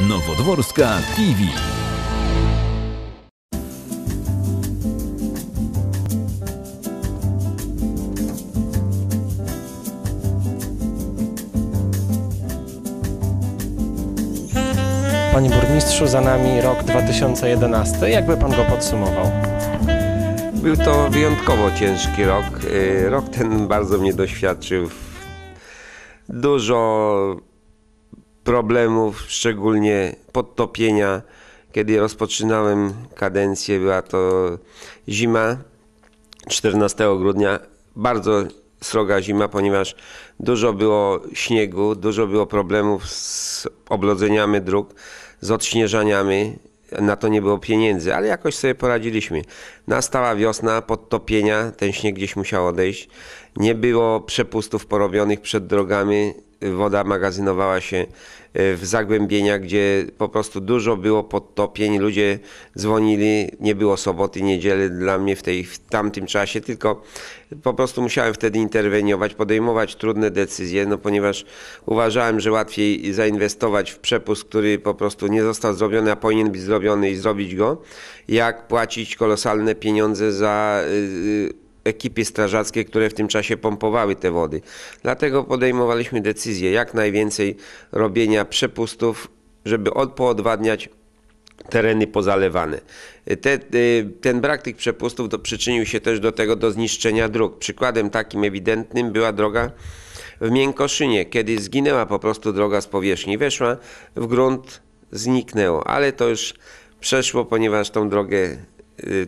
Nowodworska TV. Panie burmistrzu, za nami rok 2011. Jakby pan go podsumował? Był to wyjątkowo ciężki rok. Y, Rok ten bardzo mnie doświadczył. Dużo problemów, szczególnie podtopienia. Kiedy rozpoczynałem kadencję, była to zima 14 grudnia. Bardzo sroga zima, ponieważ dużo było śniegu, dużo było problemów z oblodzeniami dróg, z odśnieżaniami. Na to nie było pieniędzy, ale jakoś sobie poradziliśmy. Nastała wiosna, podtopienia, ten śnieg gdzieś musiał odejść. Nie było przepustów porobionych przed drogami. Woda magazynowała się e, w zagłębieniach, gdzie po prostu dużo było podtopień. Ludzie dzwonili, nie było soboty, niedzieli dla mnie w, tej, w tamtym czasie, tylko po prostu musiałem wtedy interweniować, podejmować trudne decyzje, no ponieważ uważałem, że łatwiej zainwestować w przepust, który po prostu nie został zrobiony, a powinien być zrobiony i zrobić go, jak płacić kolosalne pieniądze za yy, ekipy strażackie, które w tym czasie pompowały te wody. Dlatego podejmowaliśmy decyzję jak najwięcej robienia przepustów, żeby od, poodwadniać tereny pozalewane. Te, y, ten brak tych przepustów do, przyczynił się też do tego, do zniszczenia dróg. Przykładem takim ewidentnym była droga w Miękoszynie, kiedy zginęła po prostu droga z powierzchni, weszła w grunt, zniknęło, ale to już przeszło, ponieważ tą drogę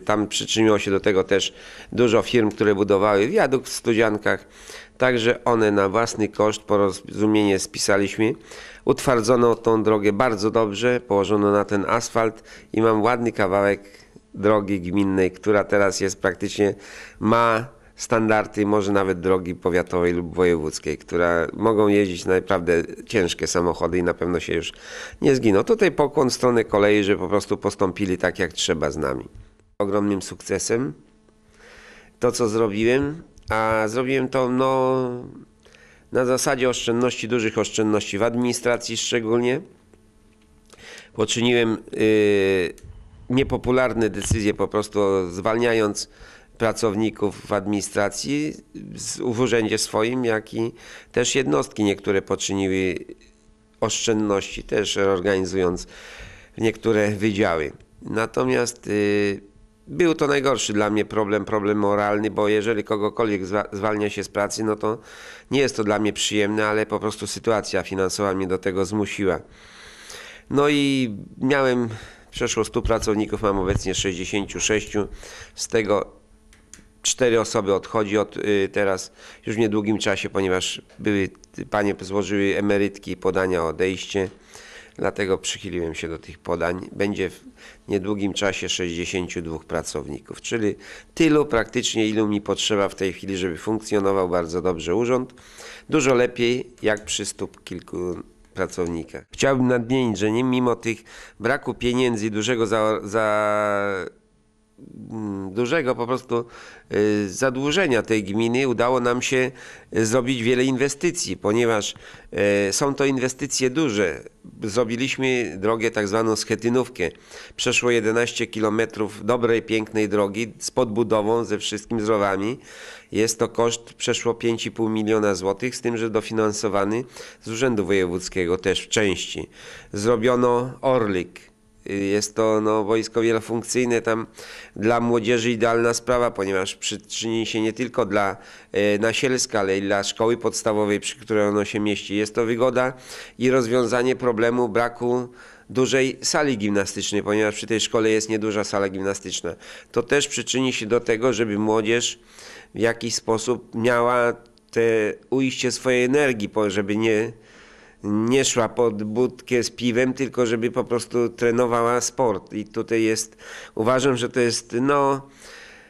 tam przyczyniło się do tego też dużo firm, które budowały wiadukt w Studziankach, także one na własny koszt porozumienie spisaliśmy. Utwardzono tą drogę bardzo dobrze, położono na ten asfalt i mam ładny kawałek drogi gminnej, która teraz jest praktycznie, ma standardy może nawet drogi powiatowej lub wojewódzkiej, która mogą jeździć naprawdę ciężkie samochody i na pewno się już nie zginą. Tutaj pokłon w stronę kolei, że po prostu postąpili tak jak trzeba z nami. Ogromnym sukcesem to, co zrobiłem, a zrobiłem to no, na zasadzie oszczędności, dużych oszczędności w administracji szczególnie. Poczyniłem y, niepopularne decyzje, po prostu zwalniając pracowników w administracji w urzędzie swoim, jak i też jednostki niektóre poczyniły oszczędności, też reorganizując niektóre wydziały. Natomiast y, był to najgorszy dla mnie problem, problem moralny, bo jeżeli kogokolwiek zwa- zwalnia się z pracy, no to nie jest to dla mnie przyjemne, ale po prostu sytuacja finansowa mnie do tego zmusiła. No i miałem przeszło 100 pracowników, mam obecnie 66, z tego cztery osoby odchodzi od y, teraz już w niedługim czasie, ponieważ były panie złożyły emerytki podania o odejście. Dlatego przychyliłem się do tych podań. Będzie w niedługim czasie 62 pracowników, czyli tylu praktycznie, ilu mi potrzeba w tej chwili, żeby funkcjonował bardzo dobrze urząd. Dużo lepiej jak przy stu kilku pracownikach. Chciałbym nadmienić, że nie mimo tych braku pieniędzy i dużego za, za dużego po prostu y, zadłużenia tej gminy udało nam się y, zrobić wiele inwestycji, ponieważ y, są to inwestycje duże. Zrobiliśmy drogę tak zwaną schetynówkę. Przeszło 11 km dobrej, pięknej drogi z podbudową, ze wszystkim z rowami. Jest to koszt przeszło 5,5 miliona złotych, z tym, że dofinansowany z Urzędu Wojewódzkiego też w części. Zrobiono Orlik, jest to no, wojsko wielofunkcyjne, tam dla młodzieży idealna sprawa, ponieważ przyczyni się nie tylko dla e, Nasielska, ale i dla szkoły podstawowej, przy której ono się mieści. Jest to wygoda i rozwiązanie problemu braku dużej sali gimnastycznej, ponieważ przy tej szkole jest nieduża sala gimnastyczna. To też przyczyni się do tego, żeby młodzież w jakiś sposób miała te ujście swojej energii, żeby nie, nie szła pod budkę z piwem, tylko żeby po prostu trenowała sport. I tutaj jest, uważam, że to jest no,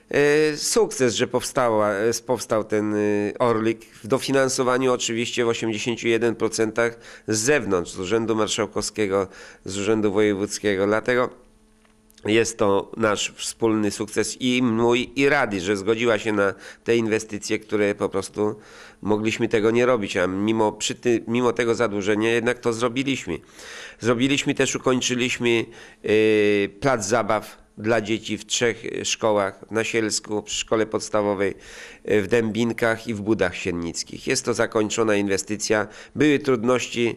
e, sukces, że powstała, e, powstał ten e, Orlik. W dofinansowaniu oczywiście w 81% z zewnątrz, z Urzędu Marszałkowskiego, z Urzędu Wojewódzkiego. Dlatego jest to nasz wspólny sukces i mój, i Rady, że zgodziła się na te inwestycje, które po prostu mogliśmy tego nie robić, a mimo, ty, mimo tego zadłużenia jednak to zrobiliśmy. Zrobiliśmy też, ukończyliśmy yy, plac zabaw dla dzieci w trzech szkołach, na Sielsku, przy szkole podstawowej, w Dębinkach i w Budach Siennickich. Jest to zakończona inwestycja. Były trudności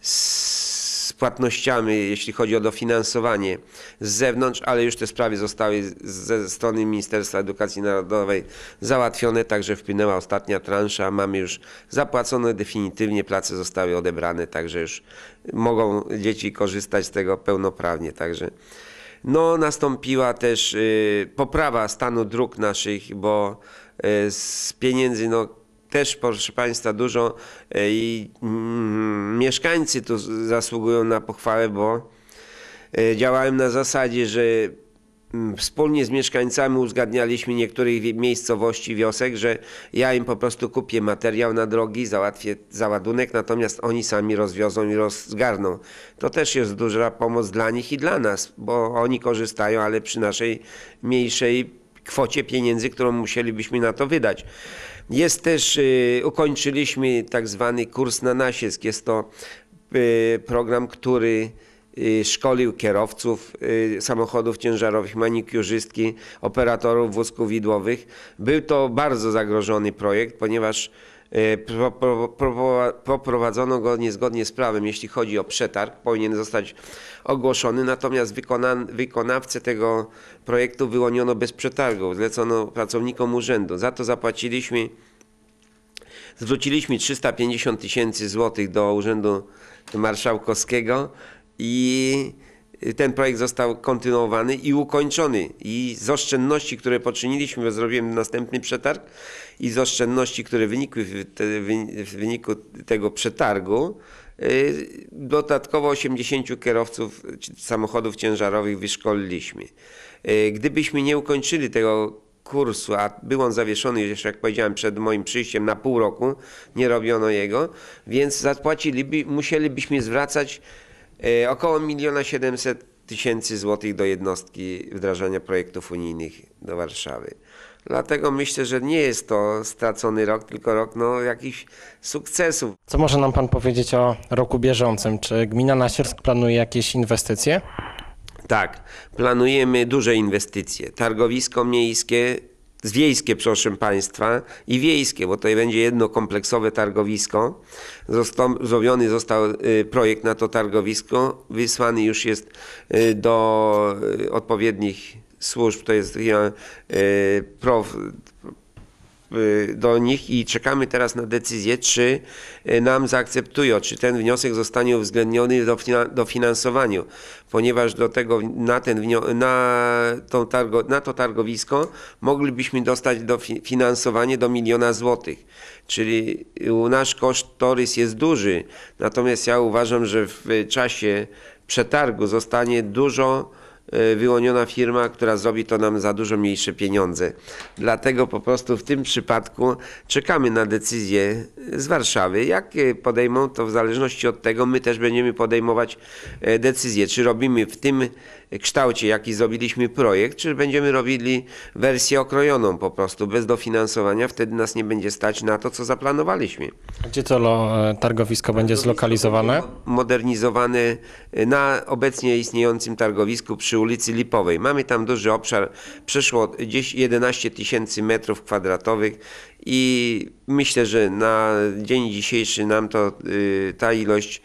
z płatnościami, jeśli chodzi o dofinansowanie z zewnątrz, ale już te sprawy zostały ze strony Ministerstwa Edukacji Narodowej załatwione, także wpłynęła ostatnia transza. Mamy już zapłacone definitywnie, place zostały odebrane, także już mogą dzieci korzystać z tego pełnoprawnie. Także no, nastąpiła też y, poprawa stanu dróg naszych, bo y, z pieniędzy, no też proszę Państwa dużo y, i mm, mieszkańcy tu zasługują na pochwałę, bo y, działałem na zasadzie, że mm, wspólnie z mieszkańcami uzgadnialiśmy niektórych miejscowości, wiosek, że ja im po prostu kupię materiał na drogi, załatwię załadunek, natomiast oni sami rozwiozą i rozgarną. To też jest duża pomoc dla nich i dla nas, bo oni korzystają, ale przy naszej mniejszej kwocie pieniędzy, którą musielibyśmy na to wydać. Jest też, y, ukończyliśmy tak zwany kurs na nasisk. Jest to y, program, który y, szkolił kierowców samochodów ciężarowych, manikiurzystki, operatorów wózków widłowych. Był to bardzo zagrożony projekt, ponieważ pro- poprowadzono go niezgodnie z prawem, jeśli chodzi o przetarg, powinien zostać ogłoszony, natomiast wykona, wykonawcę tego projektu wyłoniono bez przetargu, zlecono pracownikom urzędu. Za to zapłaciliśmy zwróciliśmy 350 tysięcy złotych do Urzędu Marszałkowskiego i ten projekt został kontynuowany i ukończony. I z oszczędności, które poczyniliśmy, bo zrobiłem następny przetarg, i z oszczędności, które wynikły w, te, w wyniku tego przetargu, y, dodatkowo 80 kierowców samochodów ciężarowych wyszkoliliśmy. Y, Gdybyśmy nie ukończyli tego kursu, a był on zawieszony już, jak powiedziałem, przed moim przyjściem na pół roku, nie robiono jego, więc zapłaciliby, musielibyśmy zwracać około 1 700 tysięcy złotych do jednostki wdrażania projektów unijnych do Warszawy. Dlatego myślę, że nie jest to stracony rok, tylko rok no, jakichś sukcesów. Co może nam Pan powiedzieć o roku bieżącym? Czy gmina Nasiersk planuje jakieś inwestycje? Tak, planujemy duże inwestycje. Targowisko miejskie, wiejskie proszę Państwa i wiejskie, bo to będzie jedno kompleksowe targowisko. Został, zrobiony został y, projekt na to targowisko, wysłany już jest y, do y, odpowiednich służb, to jest prof, do nich i czekamy teraz na decyzję, czy y, nam zaakceptują, czy ten wniosek zostanie uwzględniony do fina- dofinansowaniu, ponieważ do tego, na, ten, na, tą targo, na to targowisko moglibyśmy dostać dofinansowanie do miliona złotych. Czyli nasz kosztorys jest duży, natomiast ja uważam, że w czasie przetargu zostanie dużo wyłoniona firma, która zrobi to nam za dużo mniejsze pieniądze. Dlatego po prostu w tym przypadku czekamy na decyzję z Warszawy. Jak e, podejmą, to w zależności od tego my też będziemy podejmować decyzję, czy robimy w tym kształcie, jaki zrobiliśmy projekt, czy będziemy robili wersję okrojoną po prostu, bez dofinansowania. Wtedy nas nie będzie stać na to, co zaplanowaliśmy. Gdzie to lo, e, targowisko będzie zlokalizowane? Modernizowane na obecnie istniejącym targowisku przy ulicy Lipowej. Mamy tam duży obszar, przeszło gdzieś 11 tysięcy metrów kwadratowych i myślę, że na dzień dzisiejszy nam to y, ta ilość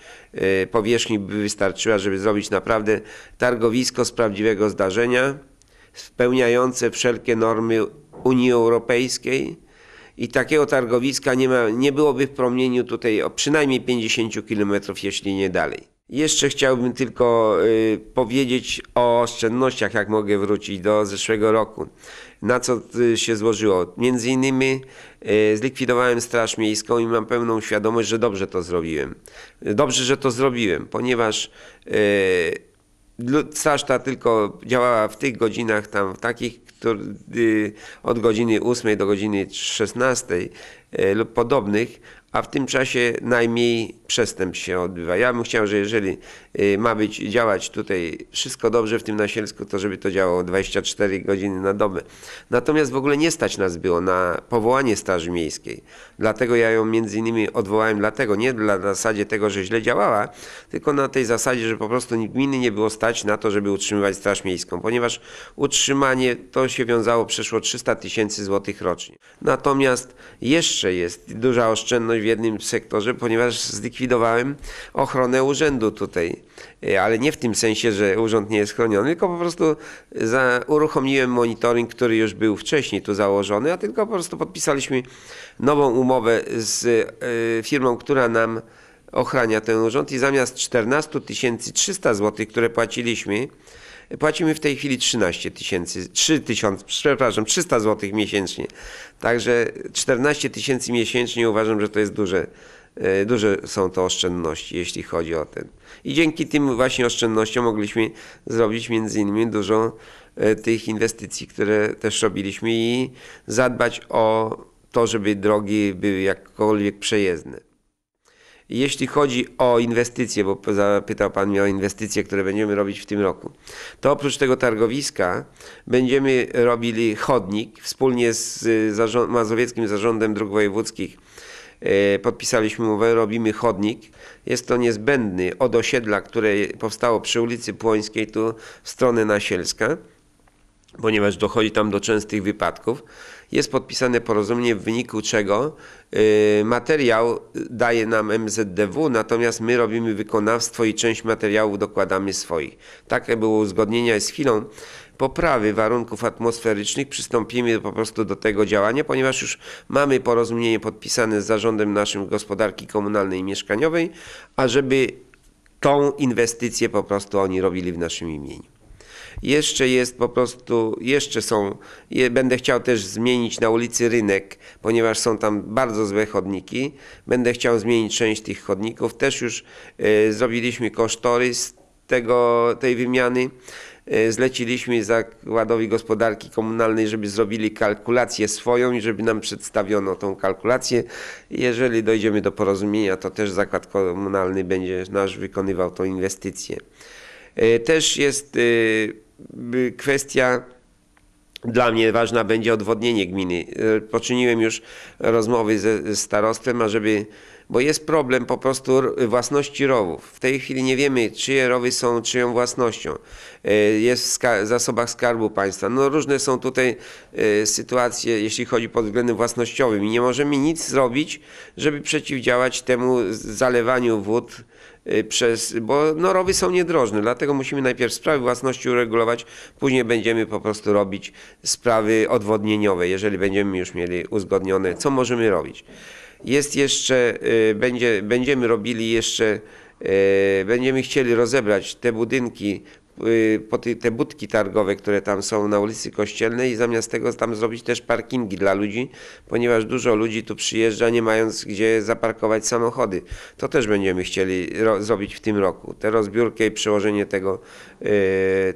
y, powierzchni by wystarczyła, żeby zrobić naprawdę targowisko z prawdziwego zdarzenia, spełniające wszelkie normy Unii Europejskiej. I takiego targowiska nie, ma, nie byłoby w promieniu tutaj o przynajmniej 50 km, jeśli nie dalej. Jeszcze chciałbym tylko y, powiedzieć o oszczędnościach, jak mogę wrócić do zeszłego roku. Na co y, się złożyło? Między innymi y, zlikwidowałem Straż Miejską i mam pełną świadomość, że dobrze to zrobiłem. Dobrze, że to zrobiłem, ponieważ y, Straż ta tylko działała w tych godzinach tam, w takich, y, od godziny 8 do godziny 16 y, lub podobnych, a w tym czasie najmniej przestępstw się odbywa. Ja bym chciał, że jeżeli ma być działać tutaj wszystko dobrze w tym Nasielsku, to żeby to działało 24 godziny na dobę. Natomiast w ogóle nie stać nas było na powołanie Straży Miejskiej. Dlatego ja ją między innymi odwołałem dlatego, nie dla zasadzie tego, że źle działała, tylko na tej zasadzie, że po prostu gminy nie było stać na to, żeby utrzymywać Straż Miejską, ponieważ utrzymanie to się wiązało przeszło 300 tysięcy złotych rocznie. Natomiast jeszcze jest duża oszczędność w jednym sektorze, ponieważ zlikwidowałem ochronę urzędu tutaj, ale nie w tym sensie, że urząd nie jest chroniony, tylko po prostu za, uruchomiłem monitoring, który już był wcześniej tu założony, a tylko po prostu podpisaliśmy nową umowę z e, firmą, która nam ochrania ten urząd i zamiast 14 300 zł, które płaciliśmy, płacimy w tej chwili 13 tysięcy, 3 tysiące, przepraszam, 300 zł miesięcznie. Także 14 tysięcy miesięcznie uważam, że to jest duże, e, duże są to oszczędności, jeśli chodzi o ten. I dzięki tym właśnie oszczędnościom mogliśmy zrobić między innymi dużo e, tych inwestycji, które też robiliśmy i zadbać o to, żeby drogi były jakkolwiek przejezdne. Jeśli chodzi o inwestycje, bo zapytał Pan mnie o inwestycje, które będziemy robić w tym roku, to oprócz tego targowiska będziemy robili chodnik wspólnie z zarząd, Mazowieckim Zarządem Dróg Wojewódzkich. E, Podpisaliśmy umowę, robimy chodnik. Jest to niezbędny od osiedla, które powstało przy ulicy Płońskiej, tu w stronę Nasielska ponieważ dochodzi tam do częstych wypadków. Jest podpisane porozumienie, w wyniku czego y, materiał daje nam MZDW, natomiast my robimy wykonawstwo i część materiałów dokładamy swoich. Takie było uzgodnienia z chwilą poprawy warunków atmosferycznych przystąpimy po prostu do tego działania, ponieważ już mamy porozumienie podpisane z zarządem naszym gospodarki komunalnej i mieszkaniowej, ażeby tą inwestycję po prostu oni robili w naszym imieniu. Jeszcze jest po prostu, jeszcze są, je, będę chciał też zmienić na ulicy Rynek, ponieważ są tam bardzo złe chodniki. Będę chciał zmienić część tych chodników. Też już e, zrobiliśmy kosztorys tego, tej wymiany. E, Zleciliśmy Zakładowi Gospodarki Komunalnej, żeby zrobili kalkulację swoją i żeby nam przedstawiono tą kalkulację. Jeżeli dojdziemy do porozumienia, to też Zakład Komunalny będzie nasz wykonywał tą inwestycję. E, Też jest e, kwestia dla mnie ważna będzie odwodnienie gminy. Poczyniłem już rozmowy ze starostwem, ażeby, bo jest problem po prostu własności rowów. W tej chwili nie wiemy, czyje rowy są czyją własnością. E, Jest w zasobach Skarbu Państwa. No różne są tutaj e, sytuacje, jeśli chodzi pod względem własnościowym i nie możemy nic zrobić, żeby przeciwdziałać temu zalewaniu wód y, przez, bo no, rowy są niedrożne, dlatego musimy najpierw sprawy własności uregulować, później będziemy po prostu robić sprawy odwodnieniowe, jeżeli będziemy już mieli uzgodnione, co możemy robić. Jest jeszcze, y, będzie, będziemy robili jeszcze, y, będziemy chcieli rozebrać te budynki, y, te budki targowe, które tam są na ulicy Kościelnej i zamiast tego tam zrobić też parkingi dla ludzi, ponieważ dużo ludzi tu przyjeżdża nie mając gdzie zaparkować samochody. To też będziemy chcieli ro- zrobić w tym roku. Tę rozbiórkę i przełożenie tego,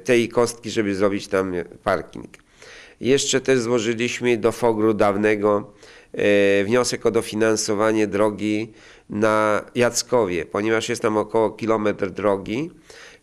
tej kostki, żeby zrobić tam parking. Jeszcze też złożyliśmy do FOGR-u dawnego wniosek o dofinansowanie drogi na Jackowie, ponieważ jest tam około kilometr drogi,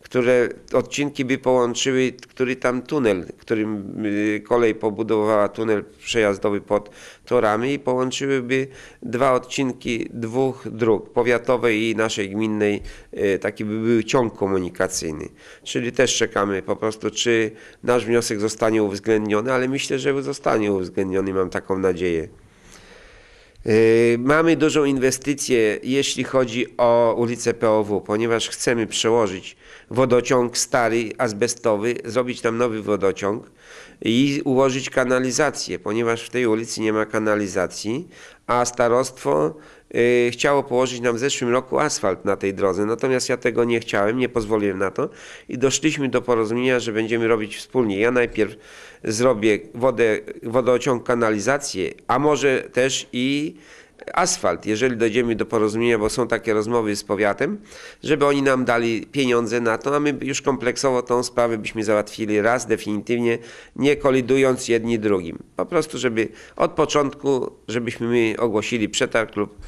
które odcinki by połączyły, który tam tunel, którym y, kolej pobudowała tunel przejazdowy pod torami i połączyłyby dwa odcinki dwóch dróg, powiatowej i naszej gminnej, y, taki by był ciąg komunikacyjny. Czyli też czekamy po prostu, czy nasz wniosek zostanie uwzględniony, ale myślę, że zostanie uwzględniony, mam taką nadzieję. Yy, Mamy dużą inwestycję, jeśli chodzi o ulicę POW, ponieważ chcemy przełożyć wodociąg stary, azbestowy, zrobić tam nowy wodociąg i ułożyć kanalizację, ponieważ w tej ulicy nie ma kanalizacji, a starostwo chciało położyć nam w zeszłym roku asfalt na tej drodze, natomiast ja tego nie chciałem, nie pozwoliłem na to i doszliśmy do porozumienia, że będziemy robić wspólnie. Ja najpierw zrobię wodę, wodociąg, kanalizację, a może też i asfalt, jeżeli dojdziemy do porozumienia, bo są takie rozmowy z powiatem, żeby oni nam dali pieniądze na to, a my już kompleksowo tą sprawę byśmy załatwili raz, definitywnie, nie kolidując jedni drugim. Po prostu, żeby od początku, żebyśmy my ogłosili przetarg lub y,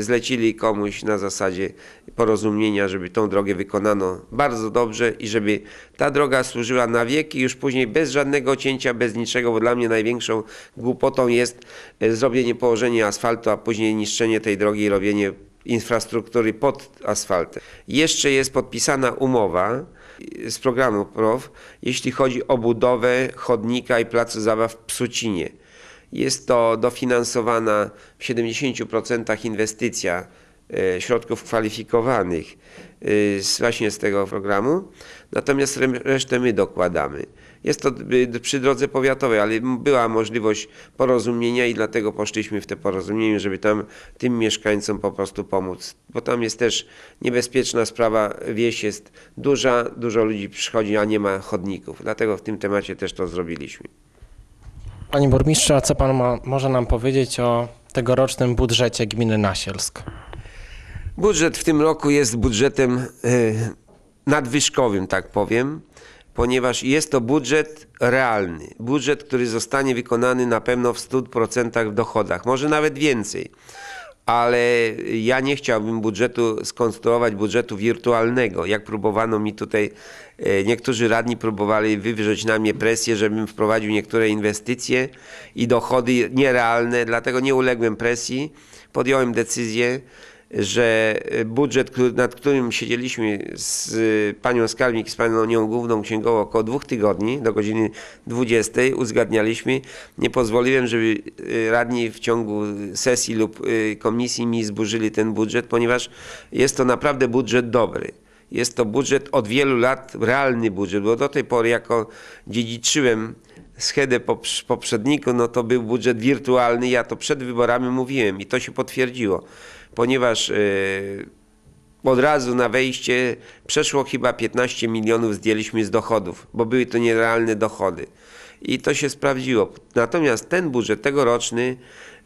zlecili komuś na zasadzie porozumienia, żeby tą drogę wykonano bardzo dobrze i żeby ta droga służyła na wieki, już później bez żadnego cięcia, bez niczego, bo dla mnie największą głupotą jest y, zrobienie, położenie asfaltu, a później niszczenie tej drogi i robienie infrastruktury pod asfaltem. Jeszcze jest podpisana umowa y, z programu PROW, jeśli chodzi o budowę chodnika i placu zabaw w Psucinie. Jest to dofinansowana w 70% inwestycja e, środków kwalifikowanych e, właśnie z tego programu, natomiast resztę my dokładamy. Jest to przy drodze powiatowej, ale była możliwość porozumienia i dlatego poszliśmy w te porozumienie, żeby tam tym mieszkańcom po prostu pomóc, bo tam jest też niebezpieczna sprawa, wieś jest duża, dużo ludzi przychodzi, a nie ma chodników, dlatego w tym temacie też to zrobiliśmy. Panie burmistrzu, a co pan ma, może nam powiedzieć o tegorocznym budżecie gminy Nasielsk? Budżet w tym roku jest budżetem e, nadwyżkowym, tak powiem, ponieważ jest to budżet realny. Budżet, który zostanie wykonany na pewno w 100% w dochodach, może nawet więcej. Ale ja nie chciałbym budżetu skonstruować budżetu wirtualnego. Jak próbowano mi tutaj, e, niektórzy radni próbowali wywrzeć na mnie presję, żebym wprowadził niektóre inwestycje i dochody nierealne, dlatego nie uległem presji. Podjąłem decyzję, że budżet, który- nad którym siedzieliśmy z y, panią skarbnik, z panią nią główną księgową około dwóch tygodni, do godziny 20, uzgadnialiśmy. Nie pozwoliłem, żeby y, radni w ciągu sesji lub komisji mi zburzyli ten budżet, ponieważ jest to naprawdę budżet dobry. Jest to budżet od wielu lat, realny budżet, bo do tej pory jako dziedziczyłem schedę poprz- poprzedniku, no to był budżet wirtualny, ja to przed wyborami mówiłem i to się potwierdziło, ponieważ yy, od razu na wejście przeszło chyba 15 milionów zdjęliśmy z dochodów, bo były to nierealne dochody. I to się sprawdziło. Natomiast ten budżet tegoroczny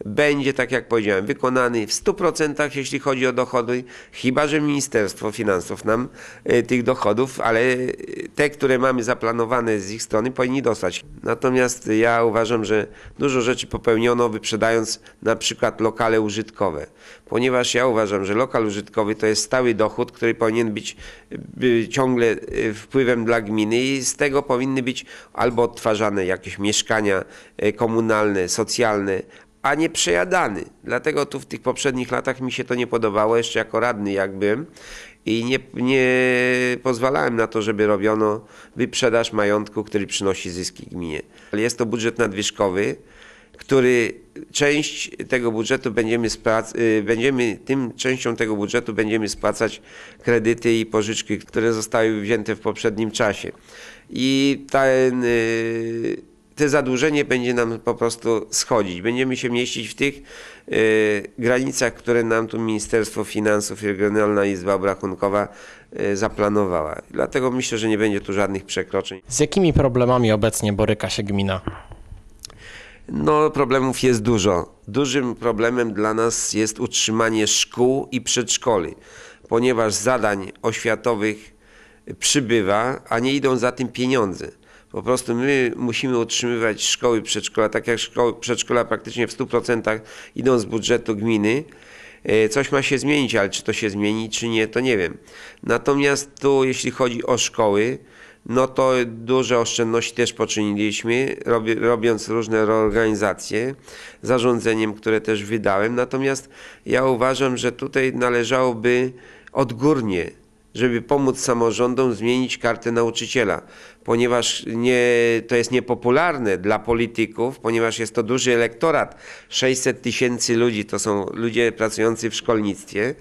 będzie, tak jak powiedziałem, wykonany w 100% jeśli chodzi o dochody, chyba że Ministerstwo Finansów nam y, tych dochodów, ale y, te, które mamy zaplanowane z ich strony, powinni dostać. Natomiast ja uważam, że dużo rzeczy popełniono, wyprzedając na przykład lokale użytkowe, ponieważ ja uważam, że lokal użytkowy to jest stały dochód, który powinien być ciągle y, wpływem dla gminy i z tego powinny być albo odtwarzane jakieś mieszkania komunalne, socjalne, a nie przejadany. Dlatego tu w tych poprzednich latach mi się to nie podobało, jeszcze jako radny jak byłem i nie, nie pozwalałem na to, żeby robiono wyprzedaż majątku, który przynosi zyski gminie. Ale jest to budżet nadwyżkowy, który część tego budżetu będziemy, y, będziemy tym częścią tego budżetu będziemy spłacać kredyty i pożyczki, które zostały wzięte w poprzednim czasie. I ten, y, te zadłużenie będzie nam po prostu schodzić. Będziemy się mieścić w tych y, granicach, które nam tu Ministerstwo Finansów i Regionalna Izba Obrachunkowa y, zaplanowała. Dlatego myślę, że nie będzie tu żadnych przekroczeń. Z jakimi problemami obecnie boryka się gmina? No, problemów jest dużo. Dużym problemem dla nas jest utrzymanie szkół i przedszkoli, ponieważ zadań oświatowych przybywa, a nie idą za tym pieniądze. Po prostu my musimy utrzymywać szkoły, przedszkola, tak jak szkoły, przedszkola praktycznie w 100% idą z budżetu gminy. E, Coś ma się zmienić, ale czy to się zmieni, czy nie, to nie wiem. Natomiast tu, jeśli chodzi o szkoły, no to duże oszczędności też poczyniliśmy, robi, robiąc różne reorganizacje, zarządzeniem, które też wydałem. Natomiast ja uważam, że tutaj należałoby odgórnie, żeby pomóc samorządom zmienić kartę nauczyciela, ponieważ nie, to jest niepopularne dla polityków, ponieważ jest to duży elektorat, 600 tysięcy ludzi to są ludzie pracujący w szkolnictwie,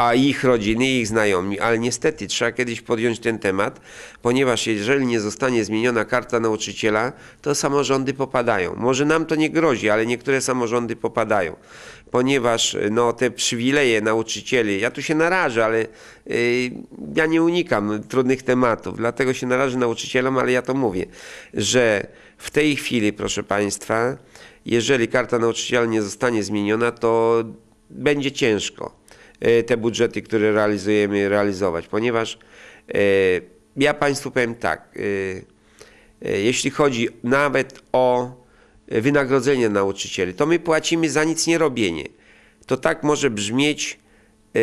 a ich rodziny, ich znajomi, ale niestety trzeba kiedyś podjąć ten temat, ponieważ jeżeli nie zostanie zmieniona karta nauczyciela, to samorządy popadają. Może nam to nie grozi, ale niektóre samorządy popadają, ponieważ no, te przywileje nauczycieli, ja tu się narażę, ale y, ja nie unikam trudnych tematów, dlatego się narażę nauczycielom, ale ja to mówię, że w tej chwili, proszę Państwa, jeżeli karta nauczyciela nie zostanie zmieniona, to będzie ciężko te budżety, które realizujemy, realizować, ponieważ e, ja Państwu powiem tak, e, e, jeśli chodzi nawet o wynagrodzenie nauczycieli, to my płacimy za nic nie robienie. to tak może brzmieć. e,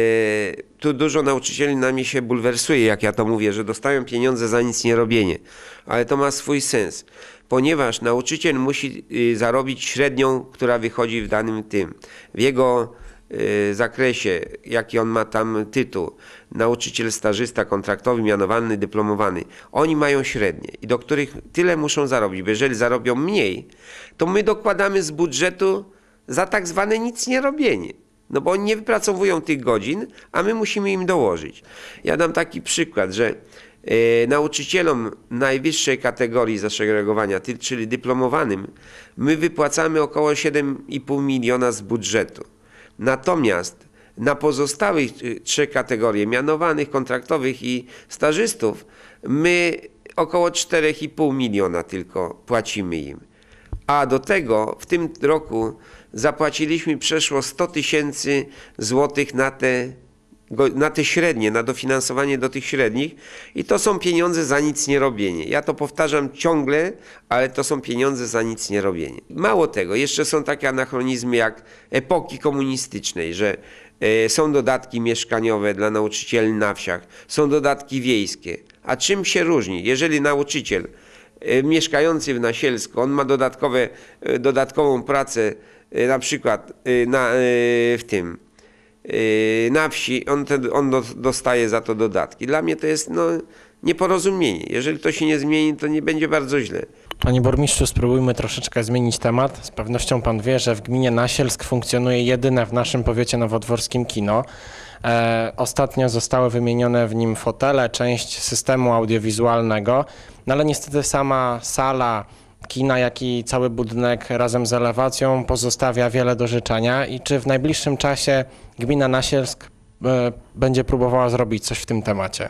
Tu dużo nauczycieli na mnie się bulwersuje, jak ja to mówię, że dostają pieniądze za nic nie robienie. Ale to ma swój sens, ponieważ nauczyciel musi y, zarobić średnią, która wychodzi w danym tym. W jego zakresie, jaki on ma tam tytuł, nauczyciel stażysta kontraktowy, mianowany, dyplomowany, oni mają średnie i do których tyle muszą zarobić, bo jeżeli zarobią mniej, to my dokładamy z budżetu za tak zwane nic nie robienie. No bo oni nie wypracowują tych godzin, a my musimy im dołożyć. Ja dam taki przykład, że e, nauczycielom najwyższej kategorii zasegregowania, ty- czyli dyplomowanym, my wypłacamy około 7,5 miliona z budżetu. Natomiast na pozostałych y, trzy kategorie, mianowanych, kontraktowych i stażystów, my około 4,5 miliona tylko płacimy im. A do tego w tym roku zapłaciliśmy przeszło 100 tysięcy złotych na te, na te średnie, na dofinansowanie do tych średnich i to są pieniądze za nic nie robienie. Ja to powtarzam ciągle, ale to są pieniądze za nic nie robienie. Mało tego, jeszcze są takie anachronizmy jak epoki komunistycznej, że e, są dodatki mieszkaniowe dla nauczycieli na wsiach, są dodatki wiejskie. A czym się różni? Jeżeli nauczyciel e, mieszkający w Nasielsku, on ma dodatkowe, e, dodatkową pracę na przykład na, w tym, na wsi, on, te, on do, dostaje za to dodatki. Dla mnie to jest no, nieporozumienie. Jeżeli to się nie zmieni, to nie będzie bardzo źle. Panie burmistrzu, spróbujmy troszeczkę zmienić temat. Z pewnością pan wie, że w gminie Nasielsk funkcjonuje jedyne w naszym powiecie nowodworskim kino. E, ostatnio zostały wymienione w nim fotele, część systemu audiowizualnego, no ale niestety sama sala kina, jak i cały budynek razem z elewacją pozostawia wiele do życzenia. I czy w najbliższym czasie gmina Nasielsk e, będzie próbowała zrobić coś w tym temacie?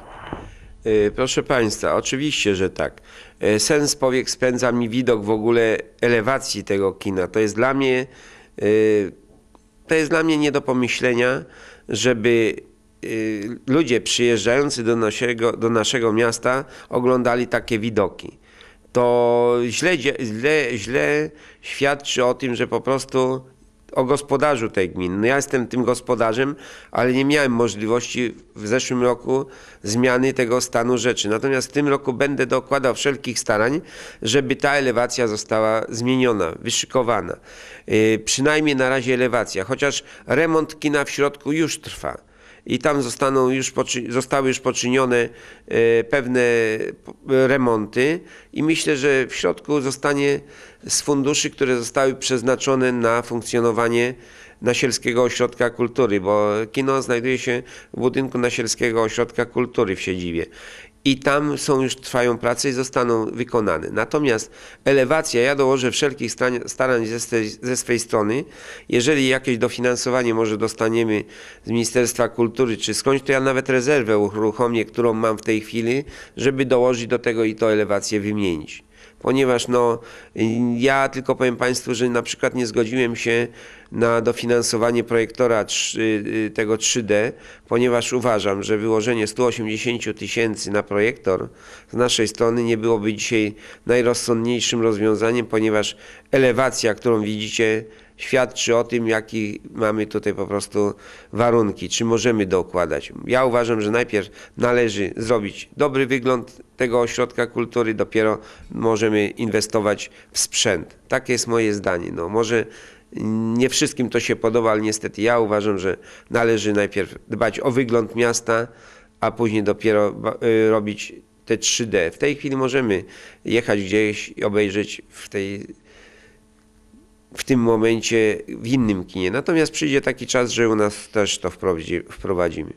E, Proszę Państwa, oczywiście, że tak. E, Sens powiek spędza mi widok w ogóle elewacji tego kina. To jest dla mnie, to jest dla mnie nie do pomyślenia, żeby ludzie przyjeżdżający do naszego, do naszego miasta oglądali takie widoki. To źle, źle, źle świadczy o tym, że po prostu o gospodarzu tej gminy. No ja jestem tym gospodarzem, ale nie miałem możliwości w zeszłym roku zmiany tego stanu rzeczy. Natomiast w tym roku będę dokładał wszelkich starań, żeby ta elewacja została zmieniona, wyszykowana. Yy, przynajmniej na razie elewacja, chociaż remont kina w środku już trwa i tam zostaną już zostały już poczynione e, pewne p- remonty i myślę, że w środku zostanie z funduszy, które zostały przeznaczone na funkcjonowanie Nasielskiego Ośrodka Kultury, bo kino znajduje się w budynku Nasielskiego Ośrodka Kultury w siedzibie. I tam są już trwają prace i zostaną wykonane. Natomiast elewacja, ja dołożę wszelkich starań, ze, ze swej strony. Jeżeli jakieś dofinansowanie może dostaniemy z Ministerstwa Kultury czy skądś, to ja nawet rezerwę uruchomię, którą mam w tej chwili, żeby dołożyć do tego i to elewację wymienić ponieważ no, ja tylko powiem Państwu, że na przykład nie zgodziłem się na dofinansowanie projektora trzy- y, tego 3D, ponieważ uważam, że wyłożenie 180 tysięcy na projektor z naszej strony nie byłoby dzisiaj najrozsądniejszym rozwiązaniem, ponieważ elewacja, którą widzicie, świadczy o tym, jakie mamy tutaj po prostu warunki, czy możemy dokładać. Ja uważam, że najpierw należy zrobić dobry wygląd tego ośrodka kultury, dopiero możemy inwestować w sprzęt. Takie jest moje zdanie. No, może nie wszystkim to się podoba, ale niestety ja uważam, że należy najpierw dbać o wygląd miasta, a później dopiero y, robić te 3D. W tej chwili możemy jechać gdzieś i obejrzeć w tej w tym momencie w innym kinie. Natomiast przyjdzie taki czas, że u nas też to wprowadzi, wprowadzimy.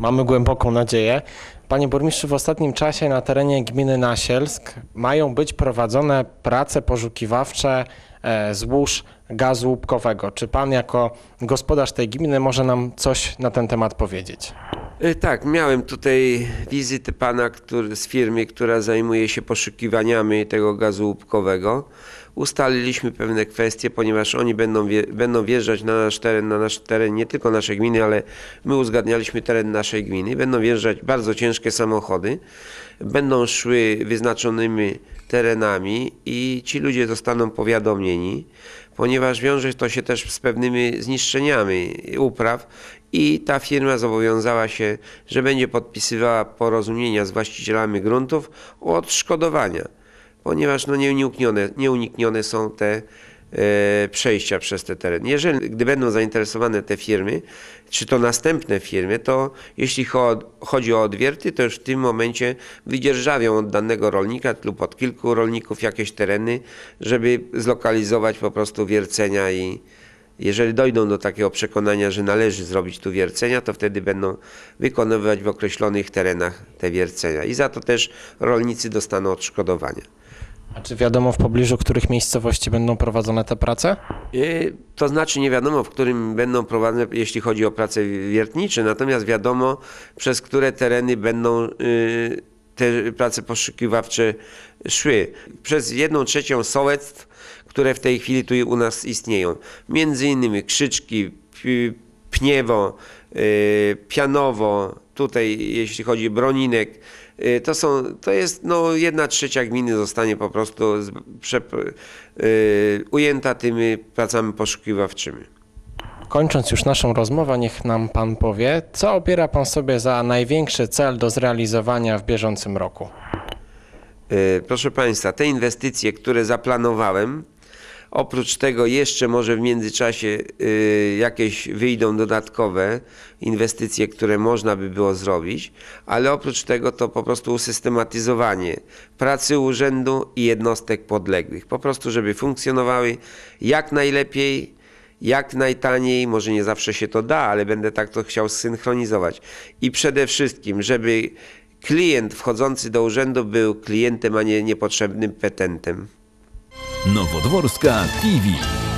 Mamy głęboką nadzieję. Panie burmistrzu, w ostatnim czasie na terenie gminy Nasielsk mają być prowadzone prace poszukiwawcze e, złóż gazu łupkowego. Czy pan jako gospodarz tej gminy może nam coś na ten temat powiedzieć? E, Tak, miałem tutaj wizytę pana który, z firmy, która zajmuje się poszukiwaniami tego gazu łupkowego. ustaliliśmy pewne kwestie, ponieważ oni będą, wie, będą wjeżdżać na nasz teren, na nasz teren nie tylko naszej gminy, ale my uzgadnialiśmy teren naszej gminy. Będą wjeżdżać bardzo ciężkie samochody, będą szły wyznaczonymi terenami i ci ludzie zostaną powiadomieni, ponieważ wiąże to się też z pewnymi zniszczeniami upraw i ta firma zobowiązała się, że będzie podpisywała porozumienia z właścicielami gruntów o odszkodowania, ponieważ no nieuniknione, nieuniknione są te e, przejścia przez te tereny. Jeżeli, gdy będą zainteresowane te firmy, czy to następne firmy, to jeśli cho- chodzi o odwierty, to już w tym momencie wydzierżawią od danego rolnika lub od kilku rolników jakieś tereny, żeby zlokalizować po prostu wiercenia i jeżeli dojdą do takiego przekonania, że należy zrobić tu wiercenia, to wtedy będą wykonywać w określonych terenach te wiercenia i za to też rolnicy dostaną odszkodowania. A czy wiadomo w pobliżu których miejscowości będą prowadzone te prace? Y, To znaczy nie wiadomo, w którym będą prowadzone, jeśli chodzi o prace wiertnicze, natomiast wiadomo, przez które tereny będą y, te prace poszukiwawcze szły. Przez jedną trzecią sołectw, które w tej chwili tu u nas istnieją. Między innymi Krzyczki, Pniewo, y, Pianowo, tutaj jeśli chodzi Broninek, y, to, są, to jest no, jedna trzecia gminy zostanie po prostu z, prze, y, ujęta tymi pracami poszukiwawczymi. Kończąc już naszą rozmowę, niech nam Pan powie, co obiera Pan sobie za największy cel do zrealizowania w bieżącym roku? Y, Proszę Państwa, te inwestycje, które zaplanowałem, oprócz tego jeszcze może w międzyczasie y, jakieś wyjdą dodatkowe inwestycje, które można by było zrobić, ale oprócz tego to po prostu usystematyzowanie pracy urzędu i jednostek podległych. Po prostu, żeby funkcjonowały jak najlepiej, jak najtaniej, może nie zawsze się to da, ale będę tak to chciał zsynchronizować. I przede wszystkim, żeby klient wchodzący do urzędu był klientem, a nie niepotrzebnym petentem. Nowodworska TV.